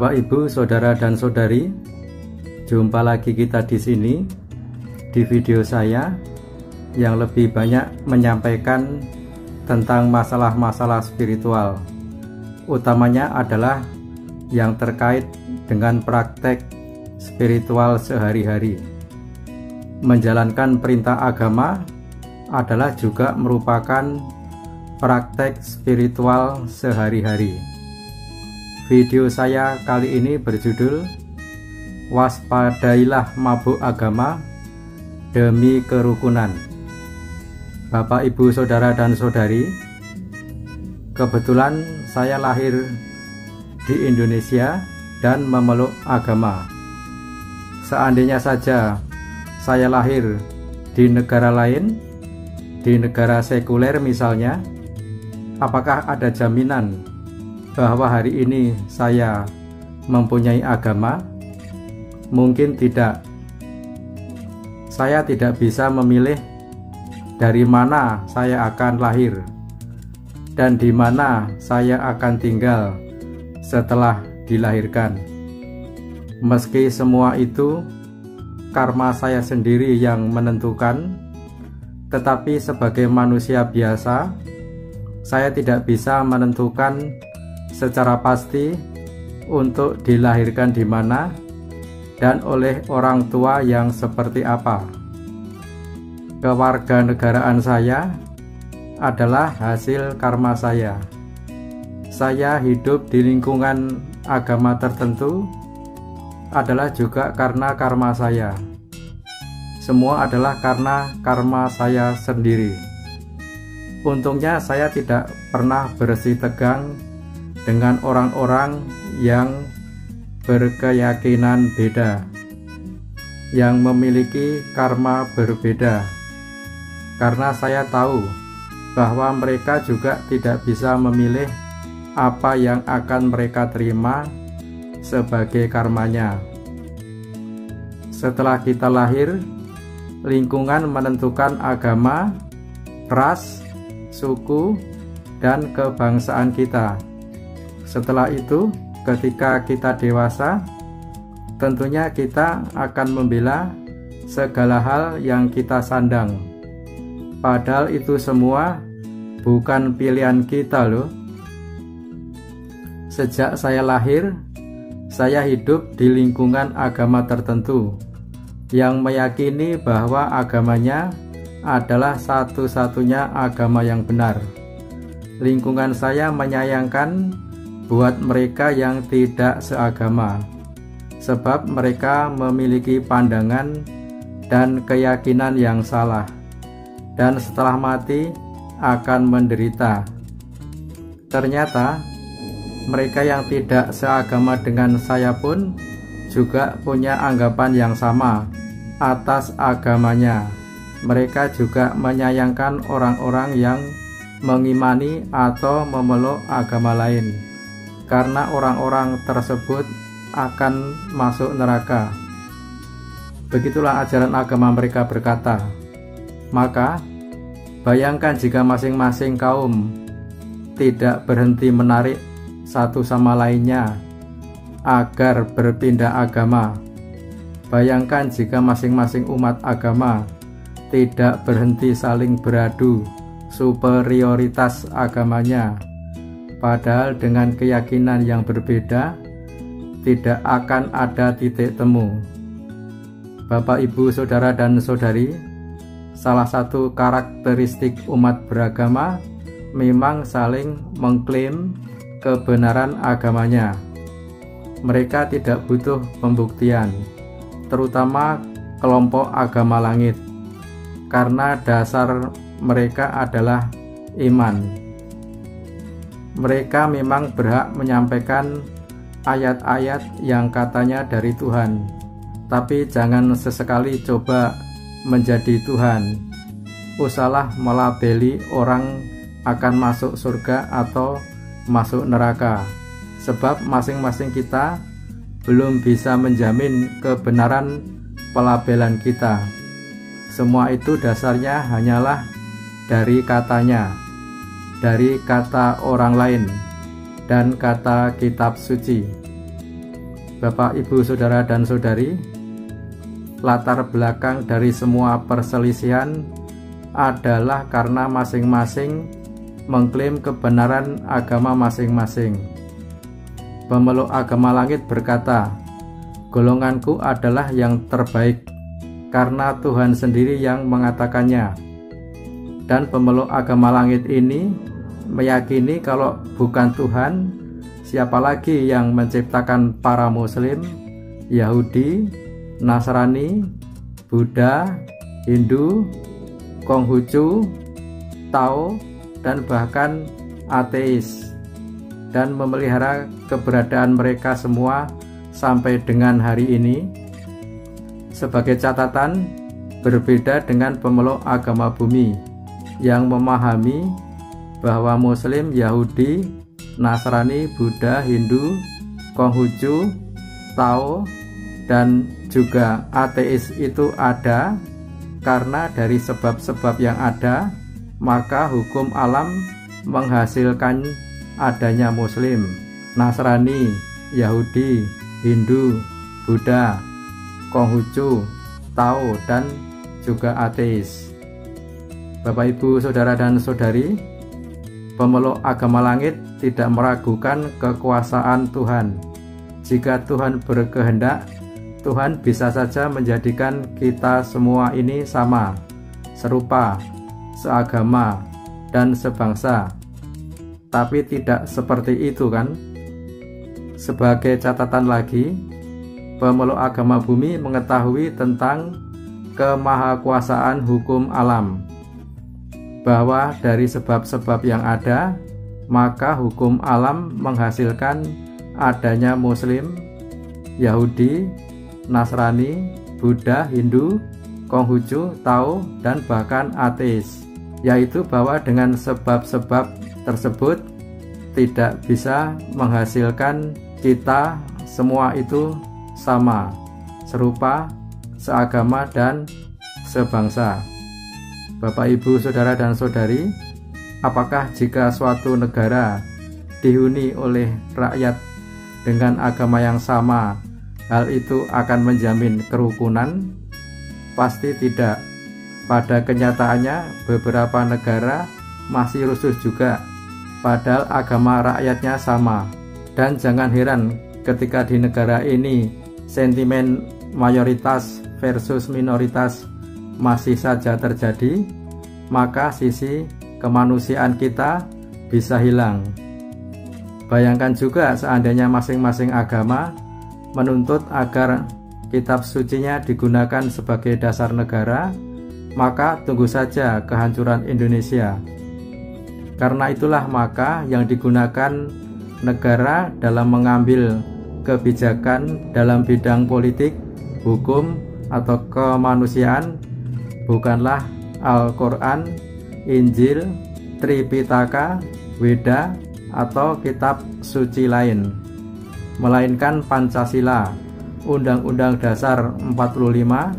Bapak, Ibu, saudara dan saudari, jumpa lagi kita di sini di video saya yang lebih banyak menyampaikan tentang masalah-masalah spiritual. Utamanya adalah yang terkait dengan praktek spiritual sehari-hari. Menjalankan perintah agama adalah juga merupakan praktek spiritual sehari-hari. Video saya kali ini berjudul Waspadailah mabuk agama demi kerukunan. Bapak, Ibu, Saudara, dan Saudari, kebetulan saya lahir di Indonesia dan memeluk agama. Seandainya saja saya lahir di negara lain, di negara sekuler misalnya, apakah ada jaminan bahwa hari ini saya mempunyai agama? Mungkin tidak. Saya tidak bisa memilih dari mana saya akan lahir dan di mana saya akan tinggal setelah dilahirkan. Meski semua itu karma saya sendiri yang menentukan, tetapi sebagai manusia biasa, saya tidak bisa menentukan secara pasti untuk dilahirkan di mana dan oleh orang tua yang seperti apa. Kewarganegaraan saya adalah hasil karma saya. Saya hidup di lingkungan agama tertentu adalah juga karena karma saya. Semua adalah karena karma saya sendiri. Untungnya saya tidak pernah bersih tegang dengan orang-orang yang berkeyakinan beda, yang memiliki karma berbeda, karena saya tahu bahwa mereka juga tidak bisa memilih apa yang akan mereka terima sebagai karmanya. Setelah kita lahir, lingkungan menentukan agama, ras, suku, dan kebangsaan kita. Setelah itu, ketika kita dewasa, tentunya kita akan membela segala hal yang kita sandang. Padahal itu semua bukan pilihan kita loh. Sejak saya lahir, saya hidup di lingkungan agama tertentu yang meyakini bahwa agamanya adalah satu-satunya agama yang benar. Lingkungan saya menyayangkan buat mereka yang tidak seagama, sebab mereka memiliki pandangan dan keyakinan yang salah, dan setelah mati akan menderita. Ternyata, mereka yang tidak seagama dengan saya pun juga punya anggapan yang sama atas agamanya. Mereka juga menyayangkan orang-orang yang mengimani atau memeluk agama lain karena orang-orang tersebut akan masuk neraka. Begitulah ajaran agama mereka berkata. Maka, bayangkan jika masing-masing kaum tidak berhenti menarik satu sama lainnya agar berpindah agama. Bayangkan jika masing-masing umat agama tidak berhenti saling beradu superioritas agamanya Padahal dengan keyakinan yang berbeda, tidak akan ada titik temu. Bapak, Ibu, Saudara, dan Saudari, salah satu karakteristik umat beragama memang saling mengklaim kebenaran agamanya. Mereka tidak butuh pembuktian, terutama kelompok agama langit, karena dasar mereka adalah iman mereka memang berhak menyampaikan ayat-ayat yang katanya dari Tuhan, tapi jangan sesekali coba menjadi Tuhan. Usahlah melabeli orang akan masuk surga atau masuk neraka, sebab masing-masing kita belum bisa menjamin kebenaran pelabelan kita. Semua itu dasarnya hanyalah dari katanya dari kata orang lain dan kata kitab suci. Bapak, Ibu, Saudara, dan Saudari, latar belakang dari semua perselisihan adalah karena masing-masing mengklaim kebenaran agama masing-masing. Pemeluk agama langit berkata, "Golonganku adalah yang terbaik karena Tuhan sendiri yang mengatakannya." Dan pemeluk agama langit ini meyakini kalau bukan Tuhan, Siapa lagi yang menciptakan para Muslim, Yahudi, Nasrani, Buddha, Hindu, Konghucu, Tao, dan bahkan ateis, dan memelihara keberadaan mereka semua sampai dengan hari ini. Sebagai catatan, berbeda dengan pemeluk agama bumi yang memahami bahwa Muslim, Yahudi, Nasrani, Buddha, Hindu, Konghucu, Tao, dan juga ateis itu ada karena dari sebab-sebab yang ada maka hukum alam menghasilkan adanya Muslim, Nasrani, Yahudi, Hindu, Buddha, Konghucu, Tao, dan juga ateis. Bapak, ibu, saudara, dan saudari, pemeluk agama langit tidak meragukan kekuasaan Tuhan. Jika Tuhan berkehendak, Tuhan bisa saja menjadikan kita semua ini sama, serupa, seagama, dan sebangsa. Tapi tidak seperti itu kan? Sebagai catatan lagi, pemeluk agama bumi mengetahui tentang kemahakuasaan hukum alam bahwa dari sebab-sebab yang ada, maka hukum alam menghasilkan adanya Muslim, Yahudi, Nasrani, Buddha, Hindu, Konghucu, Tao, dan bahkan ateis, yaitu bahwa dengan sebab-sebab tersebut tidak bisa menghasilkan kita semua itu sama, serupa, seagama, dan sebangsa. Bapak, Ibu, Saudara, dan Saudari, apakah jika suatu negara dihuni oleh rakyat dengan agama yang sama, hal itu akan menjamin kerukunan? Pasti tidak. Pada kenyataannya, beberapa negara masih rusuh juga, padahal agama rakyatnya sama. Dan jangan heran ketika di negara ini sentimen mayoritas versus minoritas masih saja terjadi, maka sisi kemanusiaan kita bisa hilang. Bayangkan juga seandainya masing-masing agama menuntut agar kitab sucinya digunakan sebagai dasar negara, maka tunggu saja kehancuran Indonesia. Karena itulah maka yang digunakan negara dalam mengambil kebijakan dalam bidang politik, hukum, atau kemanusiaan bukanlah Al-Quran, Injil, Tripitaka, Weda, atau kitab suci lain, melainkan Pancasila, Undang-Undang Dasar 45,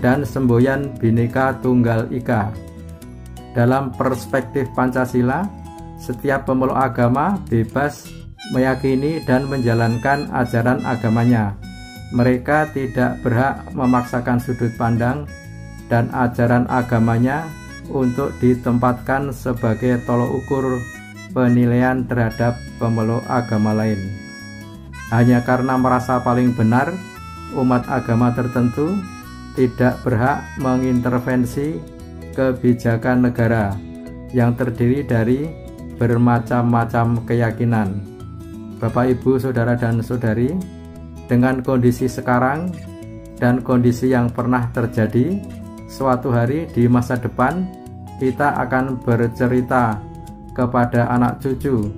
dan semboyan Bhinneka Tunggal Ika. Dalam perspektif Pancasila, setiap pemeluk agama bebas meyakini dan menjalankan ajaran agamanya. Mereka tidak berhak memaksakan sudut pandang dan ajaran agamanya untuk ditempatkan sebagai tolok ukur penilaian terhadap pemeluk agama lain. Hanya karena merasa paling benar, umat agama tertentu tidak berhak mengintervensi kebijakan negara yang terdiri dari bermacam-macam keyakinan. Bapak, Ibu, Saudara, dan Saudari, dengan kondisi sekarang dan kondisi yang pernah terjadi, suatu hari di masa depan kita akan bercerita kepada anak cucu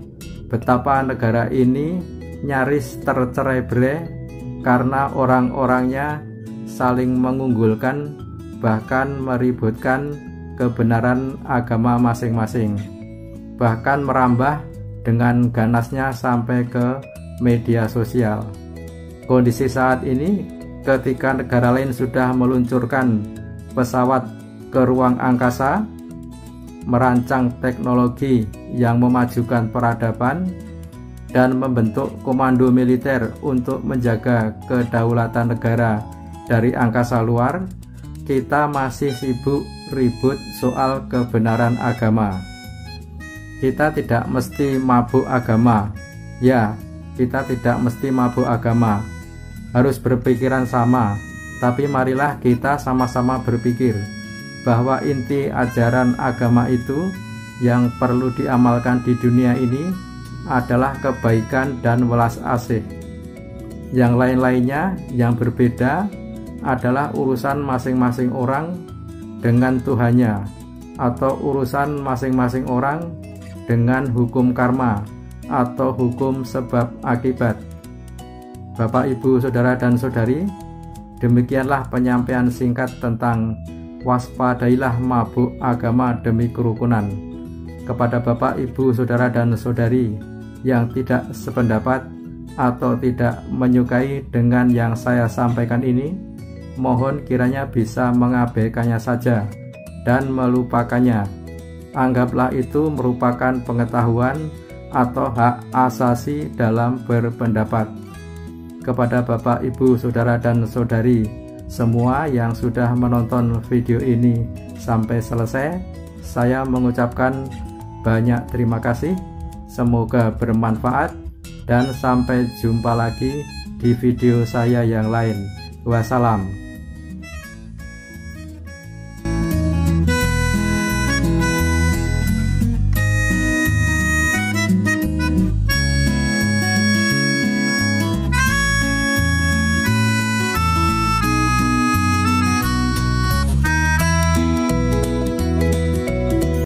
betapa negara ini nyaris tercerai-berai karena orang-orangnya saling mengunggulkan bahkan meributkan kebenaran agama masing-masing bahkan merambah dengan ganasnya sampai ke media sosial. Kondisi saat ini ketika negara lain sudah meluncurkan pesawat ke ruang angkasa, merancang teknologi yang memajukan peradaban, dan membentuk komando militer untuk menjaga kedaulatan negara dari angkasa luar, kita masih sibuk ribut soal kebenaran agama. Kita tidak mesti mabuk agama. Ya, kita tidak mesti mabuk agama. Harus berpikiran sama, tapi marilah kita sama-sama berpikir bahwa inti ajaran agama itu yang perlu diamalkan di dunia ini adalah kebaikan dan welas asih. Yang lain-lainnya yang berbeda adalah urusan masing-masing orang dengan Tuhannya atau urusan masing-masing orang dengan hukum karma atau hukum sebab akibat. Bapak, Ibu, Saudara, dan Saudari, demikianlah penyampaian singkat tentang waspadailah mabuk agama demi kerukunan. Kepada Bapak, Ibu, Saudara, dan Saudari, yang tidak sependapat atau tidak menyukai dengan yang saya sampaikan ini, mohon kiranya bisa mengabaikannya saja dan melupakannya. Anggaplah itu merupakan pengetahuan atau hak asasi dalam berpendapat. Kepada Bapak, Ibu, Saudara, dan Saudari, semua yang sudah menonton video ini sampai selesai, saya mengucapkan banyak terima kasih Semoga bermanfaat dan sampai jumpa lagi di video saya yang lain. Wassalam.